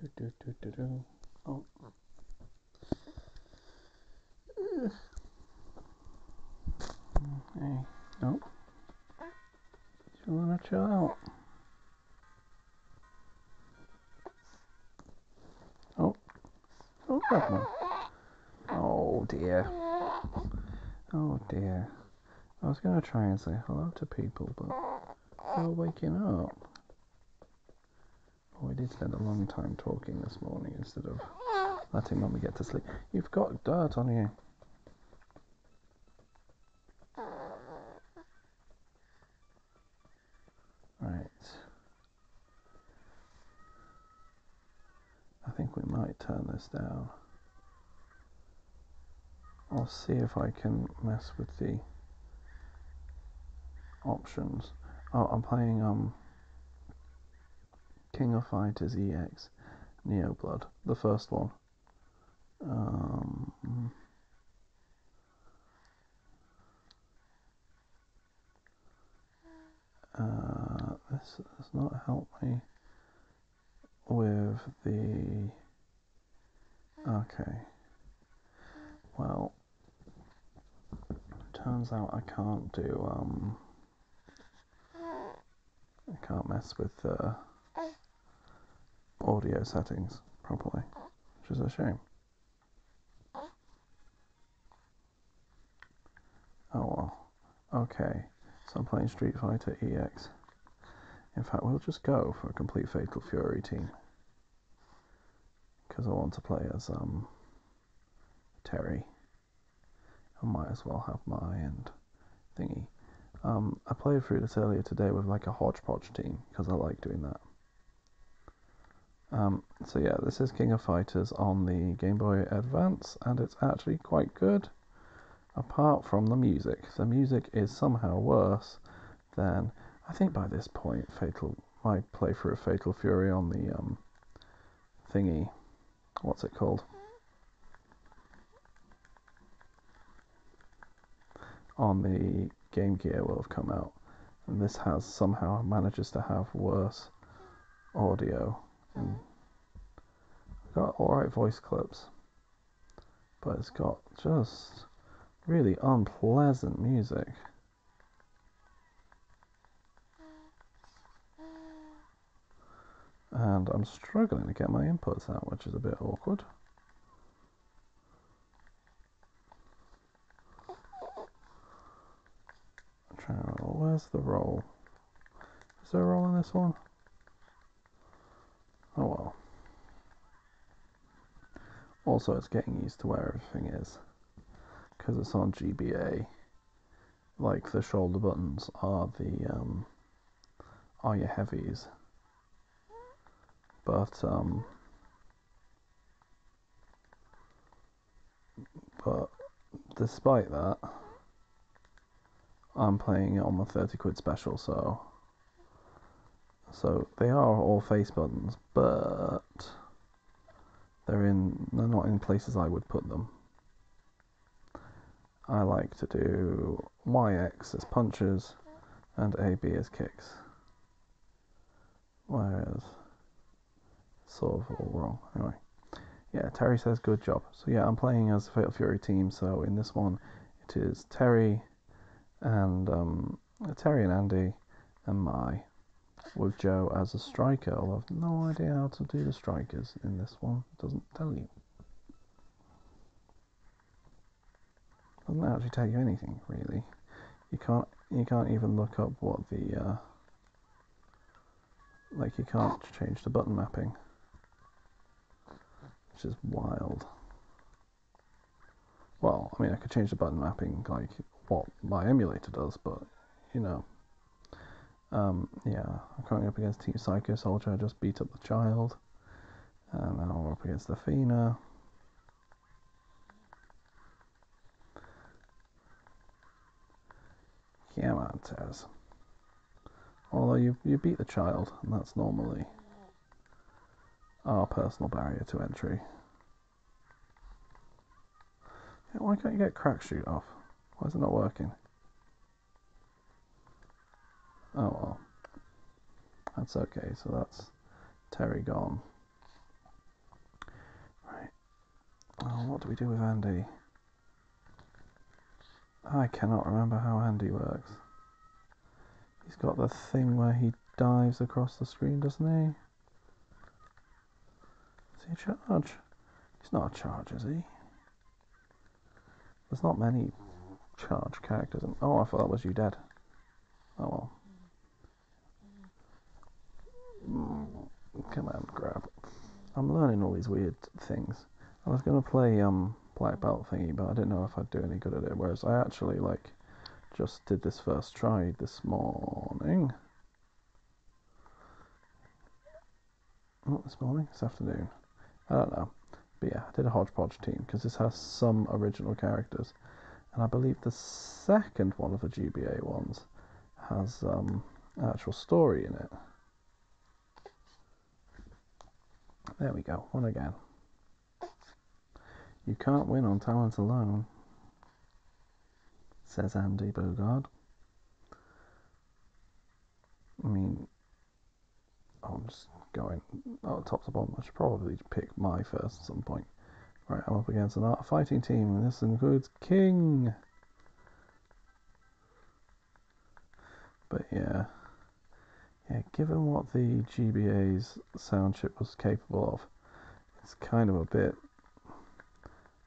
Do, do, do, do, do. Oh. Hey, nope. You wanna chill out? Oh, oh, that one. Oh dear. Oh dear. I was gonna try and say hello to people, but they're waking up. Oh, we did spend a long time talking this morning instead of letting mummy get to sleep. You've got dirt on you. Right. I think we might turn this down. I'll see if I can mess with the options. Oh, I'm playing um King of Fighters EX Neo Blood, the first one. Um, uh, this does not help me with the. Okay. Well, turns out I can't do um. I can't mess with the audio settings properly, which is a shame. Oh well. Okay, so I'm playing Street Fighter EX. In fact, we'll just go for a complete Fatal Fury team. Because I want to play as um, Terry. I might as well have my end thingy. Um, I played through this earlier today with like a hodgepodge team because I like doing that. Um, so yeah, this is King of Fighters on the Game Boy Advance, and it's actually quite good apart from the music. The music is somehow worse than I think by this point Fatal my playthrough of Fatal Fury on the um, thingy what's it called? On the Game Gear will have come out. And this has somehow manages to have worse audio and got alright voice clips. But it's got just really unpleasant music. And I'm struggling to get my inputs out, which is a bit awkward. where's the roll? Is there a roll in this one? Oh well. Also, it's getting used to where everything is because it's on GBA. Like the shoulder buttons are the um, are your heavies, but um, but despite that, I'm playing it on my 30 quid special, so so they are all face buttons, but they're in they're not in places I would put them. I like to do YX as punches and AB as kicks. Whereas, sort of all wrong. Anyway, yeah, Terry says good job. So yeah, I'm playing as the Fatal Fury team. So in this one, it is Terry and um, Terry and Andy and Mai with Joe as a striker. Although I've no idea how to do the strikers in this one. It doesn't tell you. doesn't actually tell you anything really. You can't you can't even look up what the uh, like you can't change the button mapping, which is wild. Well, I mean, I could change the button mapping like what my emulator does, but you know, um, yeah, I'm coming up against Team Psycho Soldier. I just beat up the child, and now we're up against Athena. Yeah, man, Taz. Although you, you beat the child, and that's normally our personal barrier to entry. Yeah, why can't you get crack shoot off? Why is it not working? Oh well. That's okay, so that's Terry gone. Right. Oh, what do we do with Andy? I cannot remember how Andy works. He's got the thing where he dives across the screen, doesn't he? Is he a charge? He's not a charge, is he? There's not many charge characters. In... Oh, I thought that was you dead. Oh well. Come on, grab. I'm learning all these weird things. I was gonna play um black belt thingy, but I didn't know if I'd do any good at it. Whereas I actually like just did this first try this morning. Not this morning, this afternoon. I don't know. But yeah, I did a hodgepodge team because this has some original characters. And I believe the second one of the GBA ones has um, actual story in it. There we go, one again. You can't win on talent alone, says Andy Bogard. I mean, oh, I'm just going oh, top to bottom. I should probably pick my first at some point. Right, I'm up against an art fighting team, and this includes King. But yeah, yeah. Given what the GBA's sound chip was capable of, it's kind of a bit.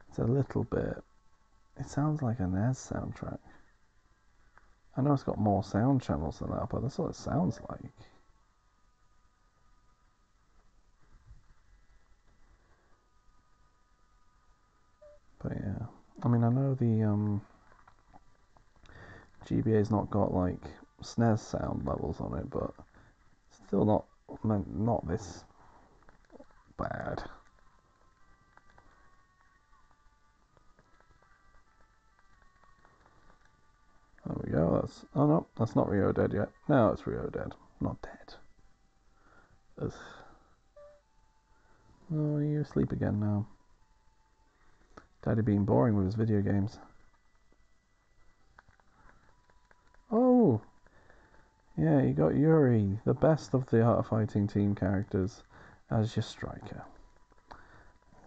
It's a little bit. It sounds like a NES soundtrack. I know it's got more sound channels than that, but that's what it sounds like. But yeah, I mean, I know the um, GBA's not got like SNES sound levels on it, but still not not this bad. There we go. That's oh no, that's not Ryo dead yet. Now it's Ryo dead, not dead. Ugh. Oh, you asleep again now. Daddy being boring with his video games. Oh! Yeah, you got Yuri, the best of the Art Fighting team characters, as your striker.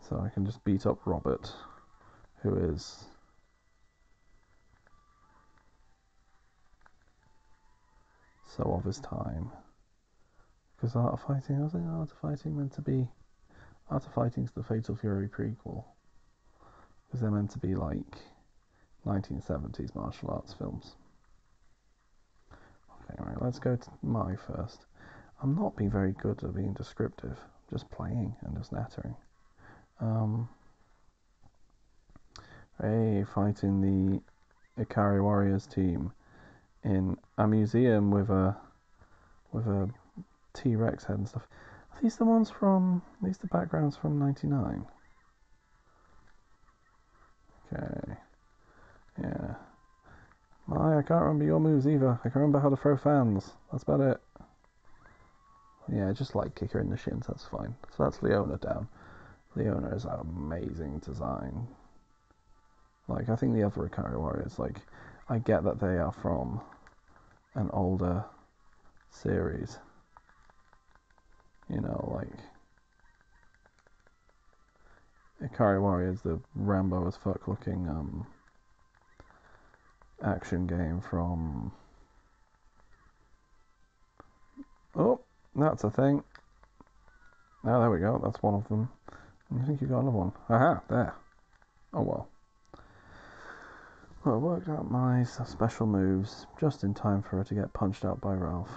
So I can just beat up Robert, who is so of his time. Because Art of Fighting, I was like, Art of Fighting meant to be. Art of Fighting's the Fatal Fury prequel because they're meant to be like 1970s martial arts films. Okay, right, let's go to my first. I'm not being very good at being descriptive, just playing and just nattering. Um, hey, fighting the Ikari Warriors team in a museum with a with a T Rex head and stuff. Are these the ones from? Are these the backgrounds from '99? Okay. Yeah. My, I can't remember your moves either. I can remember how to throw fans. That's about it. Yeah, just like kick her in the shins, that's fine. So that's Leona down. Leona is an amazing design. Like, I think the other Ikari Warriors, like, I get that they are from an older series. You know, like, Ikari Warriors, the Rambo as fuck looking um, action game from. Oh, that's a thing. Now oh, there we go. That's one of them. I think you got another one. Aha, there. Oh well. Well, I worked out my special moves just in time for her to get punched out by Ralph.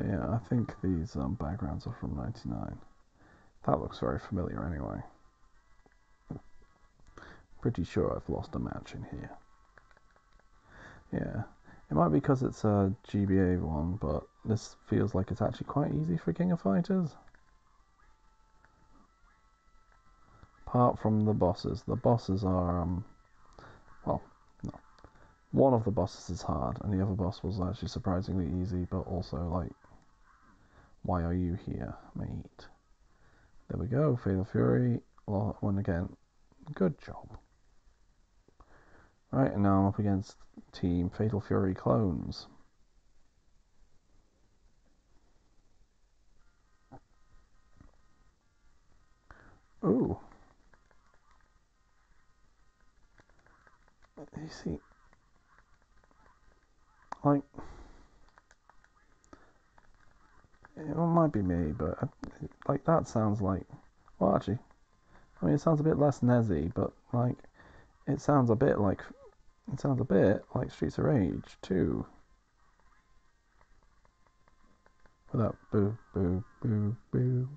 But yeah, I think these um, backgrounds are from 99. That looks very familiar anyway. Pretty sure I've lost a match in here. Yeah, it might be because it's a GBA one, but this feels like it's actually quite easy for King of Fighters. Apart from the bosses. The bosses are, um, well, no. One of the bosses is hard, and the other boss was actually surprisingly easy, but also, like, why are you here, mate? There we go, Fatal Fury. One again. Good job. Right, and now I'm up against Team Fatal Fury clones. Ooh. You see, like, it might be me, but I, like that sounds like, well, actually, I mean, it sounds a bit less Nezzy, but like, it sounds a bit like, it sounds a bit like Streets of Rage too. Without boo, boo, boo, boo.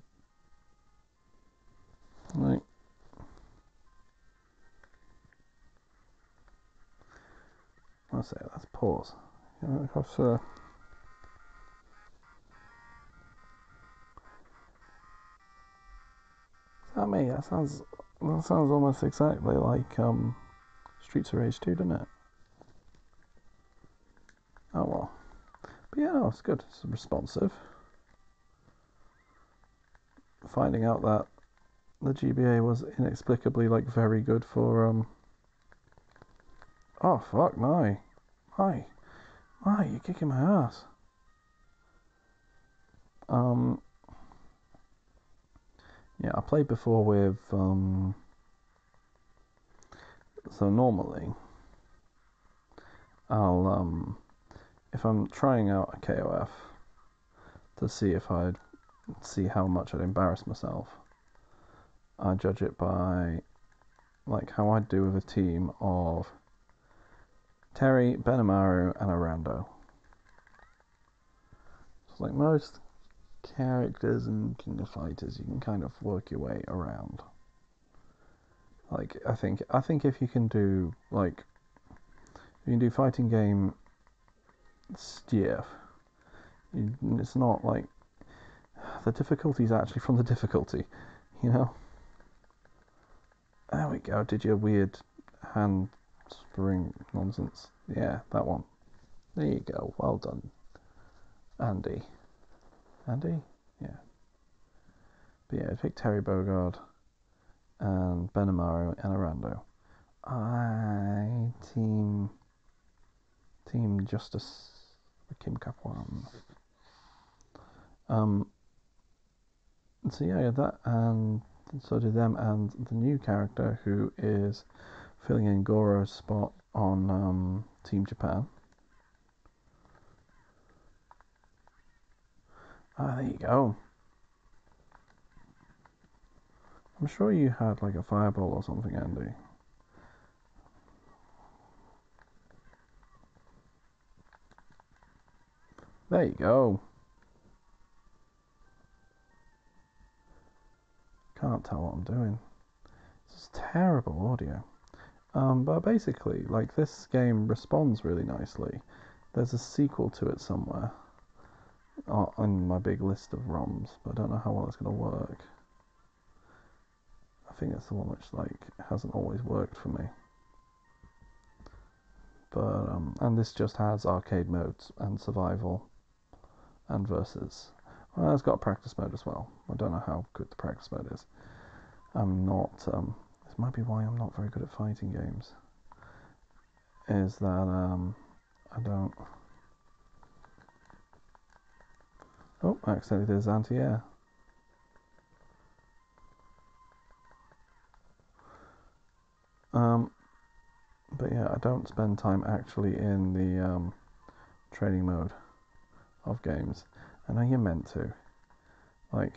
Like, I'll say let's pause. because, uh, is that Sounds that sounds almost exactly like um, Streets of Rage 2, doesn't it? Oh well. But yeah, no, it's good. It's responsive. Finding out that the GBA was inexplicably like very good for um Oh fuck my. My. My, you're kicking my ass. Um Yeah, I played before with um so normally I'll um if I'm trying out a KOF to see if I'd see how much I'd embarrass myself, I judge it by like how I'd do with a team of Terry, Benimaru, and Arando. It's like most characters and King of Fighters, you can kind of work your way around. Like I think I think if you can do like you can do fighting game stuff, it's not like the difficulty is actually from the difficulty, you know. There we go. Did your weird hand spring nonsense? Yeah, that one. There you go. Well done, Andy. Andy? Yeah. But yeah, pick Terry Bogard and Benimaru and Arando. I team Team Justice Kim Kaphwan. Um so yeah, that and so do them and the new character who is filling in Goro's spot on um, Team Japan. Ah, there you go. I'm sure you had like a fireball or something, Andy. There you go. Can't tell what I'm doing. This is terrible audio. Um, but basically, like this game responds really nicely. There's a sequel to it somewhere on my big list of ROMs, but I don't know how well it's going to work. I think it's the one which like hasn't always worked for me. But um, and this just has arcade modes and survival and versus. Well, it's got a practice mode as well. I don't know how good the practice mode is. I'm not um, this might be why I'm not very good at fighting games. Is that um, I don't. Oh, I accidentally did anti-air. Um, but yeah, I don't spend time actually in the um, training mode of games. I know you're meant to. Like,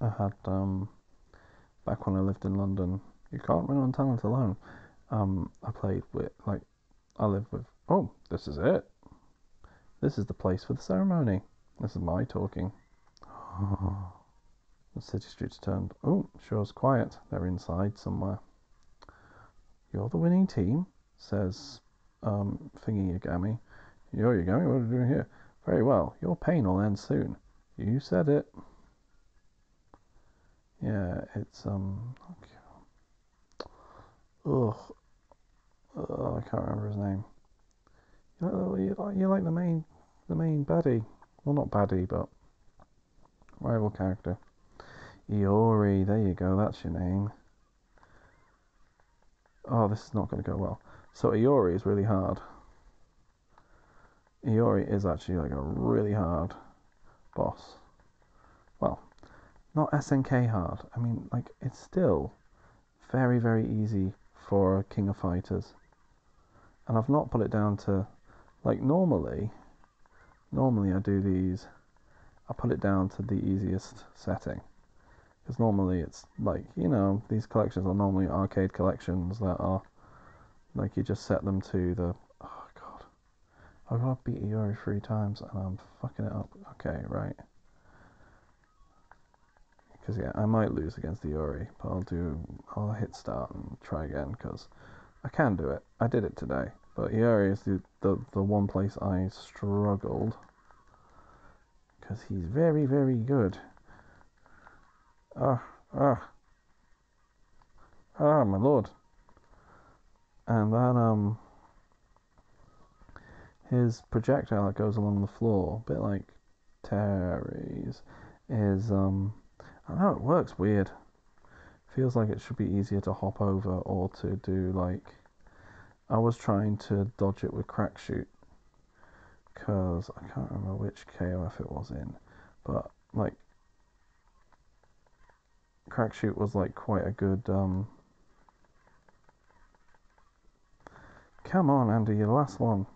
I had um, back when I lived in London. You can't win on talent alone. Um, I played with like I lived with. Oh, this is it. This is the place for the ceremony. This is my talking. the city streets turned. Oh, sure, sure's quiet. They're inside somewhere. You're the winning team, says um, Thingy Yagami. You're Yagami. What are you doing here? Very well. Your pain will end soon. You said it. Yeah, it's um. Ugh. Ugh, I can't remember his name. You you like the main, the main baddie. Well, not baddie, but rival character. Iori, there you go. That's your name. Oh, this is not going to go well. So Iori is really hard. Iori is actually like a really hard boss. Well, not SNK hard. I mean, like, it's still very, very easy for a King of Fighters. And I've not put it down to, like, normally, normally I do these, I put it down to the easiest setting. Because normally it's like, you know, these collections are normally arcade collections that are, like, you just set them to the, oh god. I've got to beat Iori three times and I'm fucking it up. Okay, right. Because yeah, I might lose against the Iori, but I'll do. I'll hit start and try again because I can do it. I did it today, but Iori is the the, the one place I struggled because he's very very good. Ah ah ah my lord! And then um his projectile that goes along the floor, a bit like Terry's, is um I know it works weird. Feels like it should be easier to hop over or to do like. I was trying to dodge it with crack shoot because I can't remember which KOF it was in, but like crack shoot was like quite a good. Um, Come on, Andy, your last one.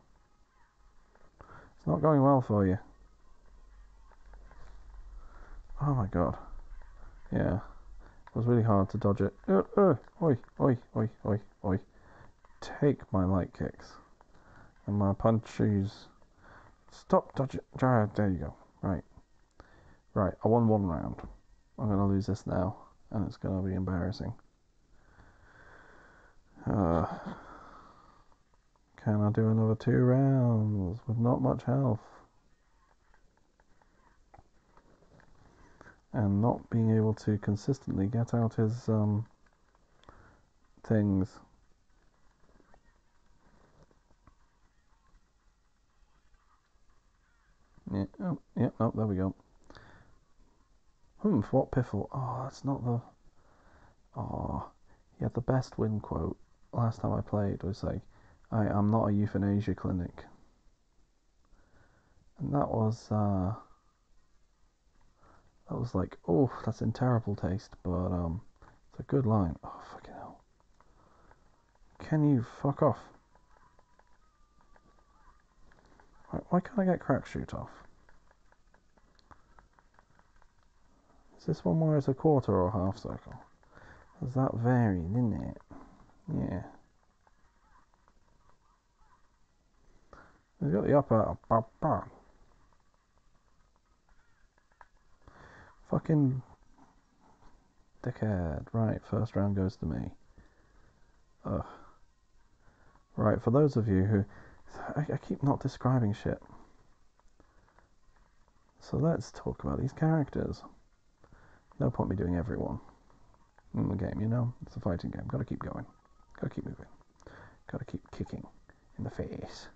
It's not going well for you. Oh my god. Yeah. It was really hard to dodge it. Uh, uh, oi, oi, oi, oi, oi. Take my light kicks. And my punches. Stop dodging. There you go. Right. Right, I won one round. I'm going to lose this now. And it's going to be embarrassing. Uh, can I do another two rounds with not much health? and not being able to consistently get out his um, things. Yeah, oh, yeah, oh, there we go. Hmm, what piffle? Oh, that's not the. Oh, he had the best win quote last time I played was like, I am not a euthanasia clinic. And that was, uh, that was like, oh, that's in terrible taste, but um, it's a good line. Oh, fucking hell. Can you fuck off? Why can't I get crack shoot off? Is this one where it's a quarter or a half circle? Because that varied, didn't it? Yeah. We've got the upper. Uh, Fucking dickhead. Right, first round goes to me. Ugh. Right, for those of you who. I, I keep not describing shit. So let's talk about these characters. No point me doing everyone in the game, you know? It's a fighting game. Gotta keep going. Gotta keep moving. Gotta keep kicking in the face.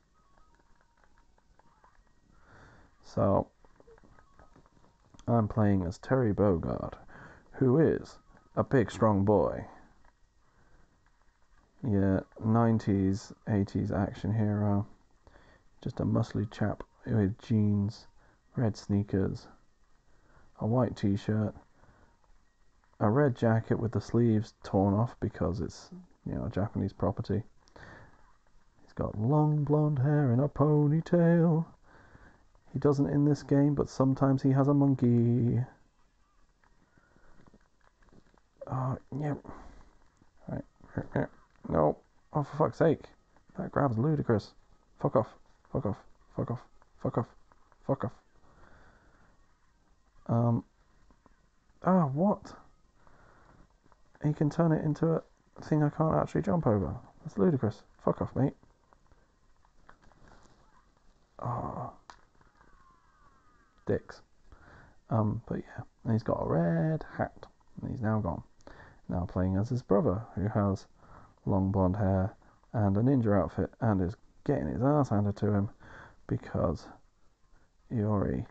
So, I'm playing as Terry Bogard, who is a big, strong boy. Yeah, 90s, 80s action hero. Just a muscly chap with jeans, red sneakers, a white t shirt, a red jacket with the sleeves torn off because it's, you know, Japanese property. He's got long blonde hair in a ponytail. He doesn't in this game, but sometimes he has a monkey. Oh, yeah. Right. No. Oh, for fuck's sake. That grab's ludicrous. Fuck off. Fuck off. Fuck off. Fuck off. Fuck off. Um. Ah, oh, what? He can turn it into a thing I can't actually jump over. That's ludicrous. Fuck off, mate. Oh dicks. Um, but yeah, and he's got a red hat, and he's now gone. Now playing as his brother, who has long blonde hair and a ninja outfit, and is getting his ass handed to him because Iori,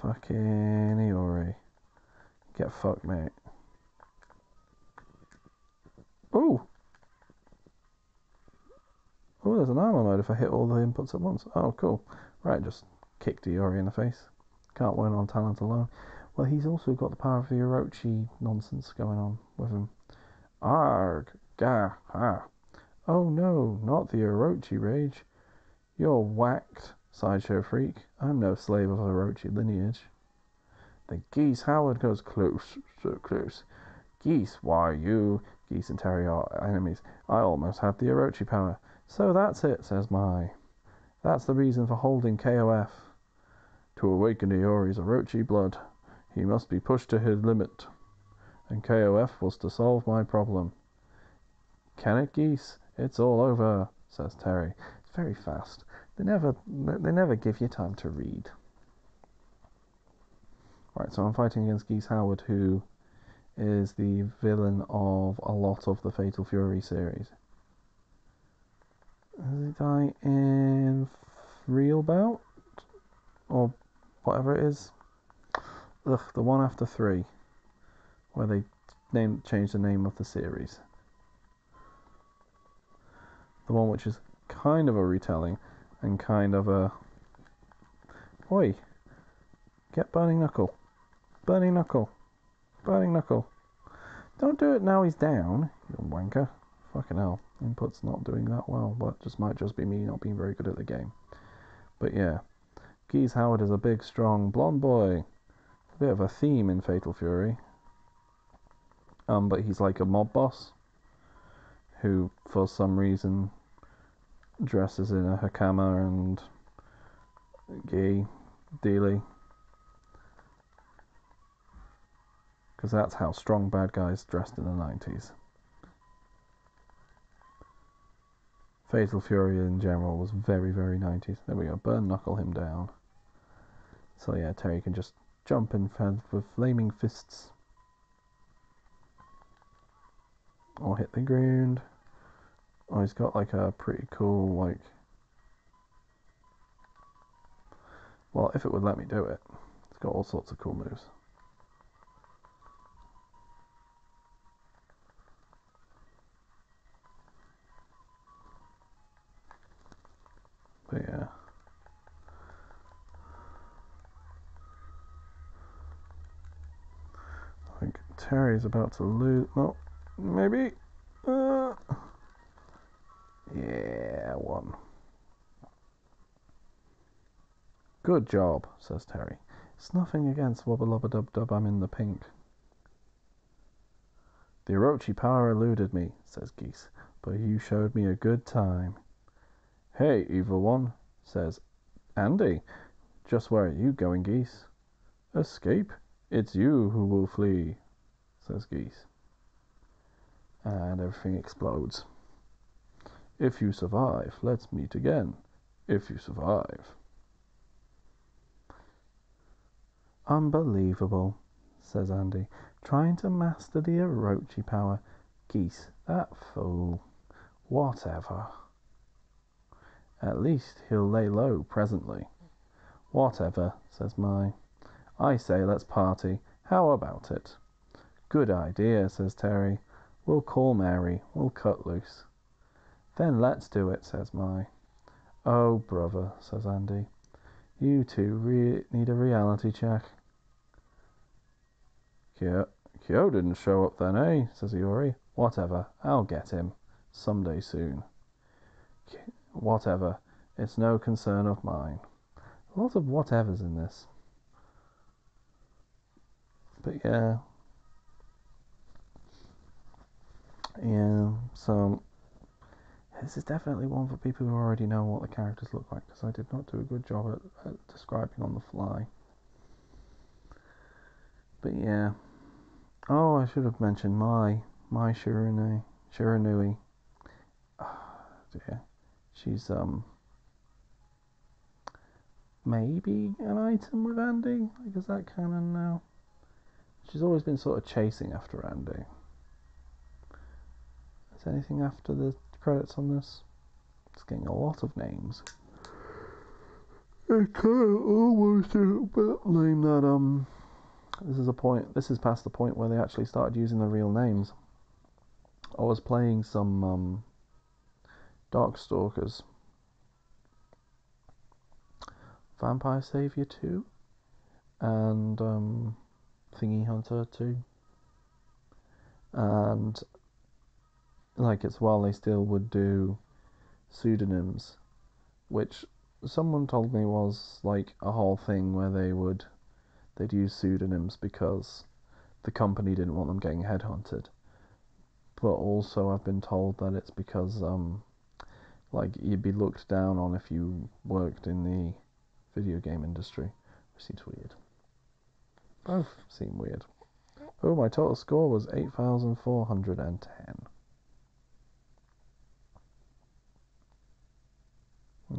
fucking Iori, get fucked, mate. Ooh, Oh, there's an armor mode if I hit all the inputs at once. Oh, cool. Right, just kicked Iori in the face. Can't win on talent alone. Well, he's also got the power of the Orochi nonsense going on with him. Arg, gah, ha. Oh no, not the Orochi rage. You're whacked, sideshow freak. I'm no slave of the Orochi lineage. The Geese Howard goes close, so close. Geese, why you, geese and Terry are enemies. I almost had the Orochi power. So that's it, says Mai. That's the reason for holding KOF. To awaken Iori's Orochi blood, he must be pushed to his limit. And KOF was to solve my problem. Can it, Geese? It's all over, says Terry. It's very fast. They never, they never give you time to read. Right, so I'm fighting against Geese Howard, who is the villain of a lot of the Fatal Fury series. Does he die in Real Bout? Or whatever it is? Ugh, the one after three, where they name change the name of the series. The one which is kind of a retelling and kind of a. Oi! Get Burning Knuckle. Burning Knuckle. Burning Knuckle. Don't do it now he's down, you wanker. Fucking hell. Input's not doing that well, but just might just be me not being very good at the game. But yeah. Geese Howard is a big, strong, blonde boy. A bit of a theme in Fatal Fury. Um, but he's like a mob boss who, for some reason, dresses in a hakama and gay daily. Because that's how strong bad guys dressed in the 90s. Fatal Fury in general was very, very 90s. There we go. Burn knuckle him down. So yeah, Terry can just jump in with flaming fists. Or hit the ground. Oh, he's got like a pretty cool, like... Well, if it would let me do it. It's got all sorts of cool moves. Yeah. I think Terry's about to lose. No, maybe. Uh, yeah, one. Good job, says Terry. It's nothing against Wubba Lubba Dub Dub, I'm in the pink. The Orochi power eluded me, says Geese, but you showed me a good time. Hey, evil one, says Andy. Just where are you going, Geese? Escape? It's you who will flee, says Geese. And everything explodes. If you survive, let's meet again. If you survive. Unbelievable, says Andy, trying to master the Orochi power. Geese, that fool. Whatever. At least he'll lay low presently. Whatever, says Mai. I say let's party. How about it? Good idea, says Terry. We'll call Mary. We'll cut loose. Then let's do it, says Mai. Oh, brother, says Andy. You two need a reality check. Kyo, Kyo didn't show up then, eh? says Iori. Whatever, I'll get him. Someday soon. Whatever. It's no concern of mine. A lot of whatevers in this. But yeah. Yeah, so this is definitely one for people who already know what the characters look like because I did not do a good job at, at describing on the fly. But yeah. Oh, I should have mentioned my Mai Shiranui Shiranui. Oh, ah, dear she's um maybe an item with Andy. Like, is that canon now? She's always been sort of chasing after Andy. Is there anything after the credits on this? It's getting a lot of names. Kind of almost lame that um. This is a point. This is past the point where they actually started using the real names. I was playing some um Darkstalkers, Vampire Savior 2, and um, Thingy Hunter 2. And like it's while they still would do pseudonyms, which someone told me was like a whole thing where they would they'd use pseudonyms because the company didn't want them getting headhunted. But also I've been told that it's because um like you'd be looked down on if you worked in the video game industry, which seems weird. Both seem weird. Oh, my total score was 8,410.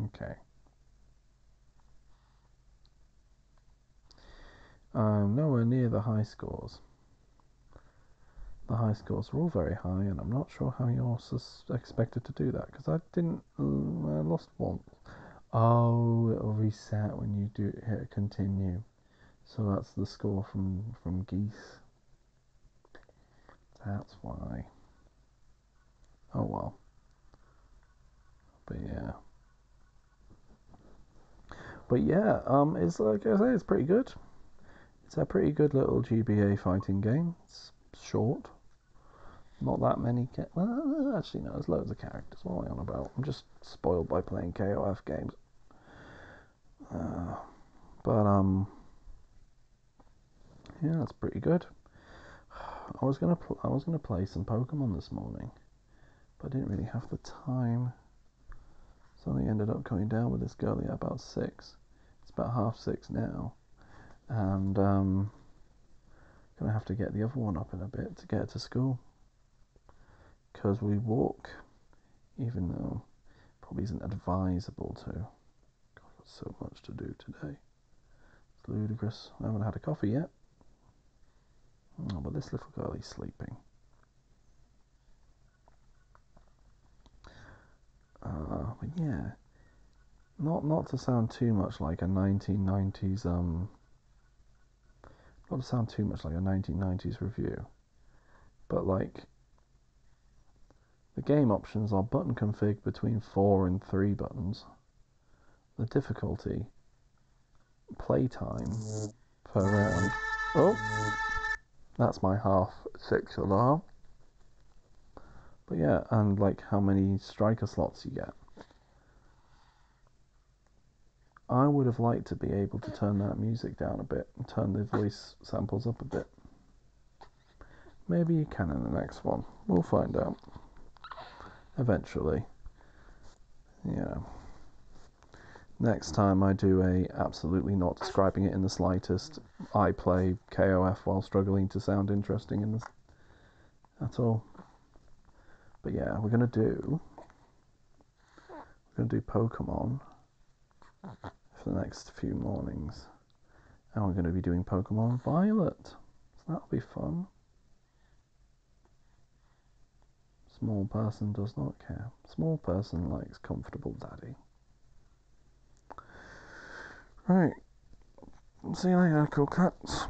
Okay. I'm nowhere near the high scores. The high scores are all very high, and I'm not sure how you're sus- expected to do that because I didn't. Uh, I lost one. Oh, it'll reset when you do hit continue. So that's the score from from Geese. That's why. Oh well. But yeah. But yeah, um, it's like I say, it's pretty good. It's a pretty good little GBA fighting game. It's short. Not that many. Ca- well, actually, no. There's loads of characters. What am I on about? I'm just spoiled by playing KOF games. Uh, but um, yeah, that's pretty good. I was gonna pl- I was gonna play some Pokemon this morning, but I didn't really have the time. So I ended up coming down with this girlie at about six. It's about half six now, and um, gonna have to get the other one up in a bit to get her to school. Because we walk, even though probably isn't advisable to. God, I've got so much to do today. It's ludicrous. I haven't had a coffee yet. Oh, but this little girl is sleeping. Uh, but yeah, not not to sound too much like a 1990s um, not to sound too much like a 1990s review, but like the game options are button config between four and three buttons. The difficulty, playtime per round. Oh, that's my half six alarm. But yeah, and like how many striker slots you get. I would have liked to be able to turn that music down a bit and turn the voice samples up a bit. Maybe you can in the next one. We'll find out. Eventually. Yeah. Next time I do a absolutely not describing it in the slightest, I play KOF while struggling to sound interesting in this at all. But yeah, we're gonna do we're gonna do Pokemon for the next few mornings. And we're gonna be doing Pokemon Violet. So that'll be fun. Small person does not care. Small person likes comfortable daddy. Right. See you later, cool cats.